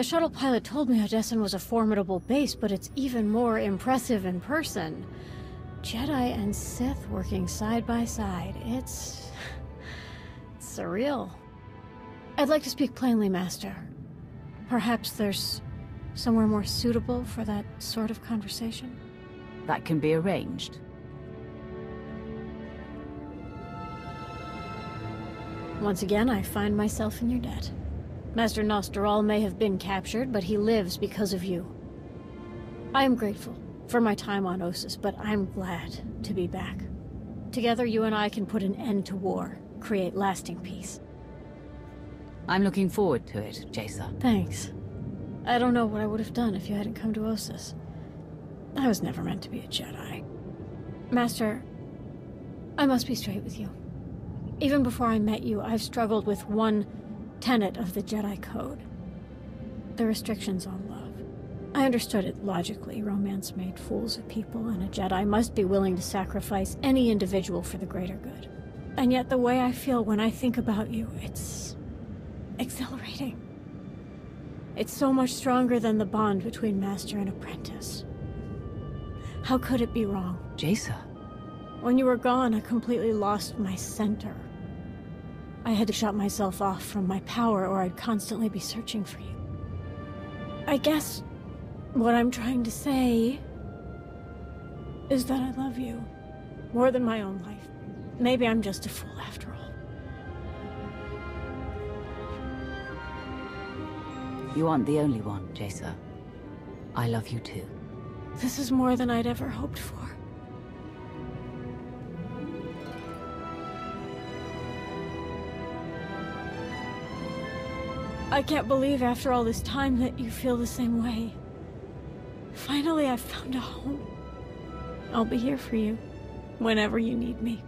The shuttle pilot told me Odessen was a formidable base, but it's even more impressive in person. Jedi and Sith working side by side. It's... it's surreal. I'd like to speak plainly, Master. Perhaps there's somewhere more suitable for that sort of conversation? That can be arranged. Once again, I find myself in your debt. Master Nostaral may have been captured, but he lives because of you. I am grateful for my time on Ossus, but I'm glad to be back. Together, you and I can put an end to war, create lasting peace. I'm looking forward to it, Jaesa. Thanks. I don't know what I would have done if you hadn't come to Ossus. I was never meant to be a Jedi. Master, I must be straight with you. Even before I met you, I've struggled with one tenet of the Jedi Code. The restrictions on love. I understood it logically. Romance made fools of people, and a Jedi must be willing to sacrifice any individual for the greater good. And yet the way I feel when I think about you, it's... exhilarating. It's so much stronger than the bond between master and apprentice. How could it be wrong? Jaesa. When you were gone, I completely lost my center. I had to shut myself off from my power or I'd constantly be searching for you. I guess what I'm trying to say is that I love you more than my own life. Maybe I'm just a fool after all. You aren't the only one, Jaesa. I love you too. This is more than I'd ever hoped for. I can't believe after all this time that you feel the same way. Finally, I've found a home. I'll be here for you, whenever you need me.